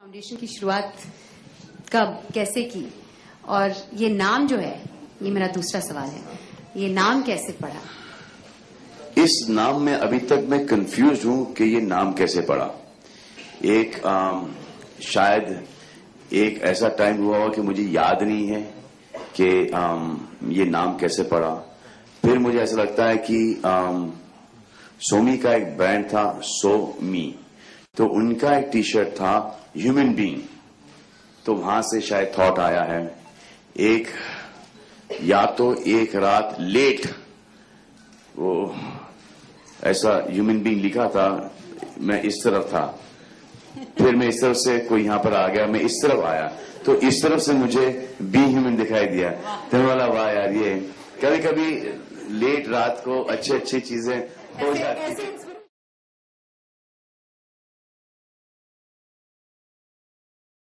Foundation की शुरुआत कब कैसे की? और ये नाम जो है ये मेरा दूसरा सवाल है। ये नाम कैसे पड़ा इस नाम में अभी तक मैं कंफ्यूज हूँ कि ये नाम कैसे पड़ा एक आम, शायद एक ऐसा टाइम हुआ कि मुझे याद नहीं है कि आम, ये नाम कैसे पड़ा फिर मुझे ऐसा लगता है कि आम, सोमी का एक ब्रांड था सो मी तो उनका एक टी शर्ट था ह्यूमन बींग तो वहाँ से शायद थॉट आया है एक या तो एक रात लेट वो ऐसा ह्यूमन बींग लिखा था मैं इस तरफ़ था। फिर मैं इस तरफ़ से कोई यहाँ पर आ गया मैं इस तरफ़ आया। तो इस तरफ़ से मुझे बी ह्यूमन दिखाई दिया। तो वाला वाह यार ये कभी कभी लेट रात को अच्छी अच्छी चीज़ें हो जाती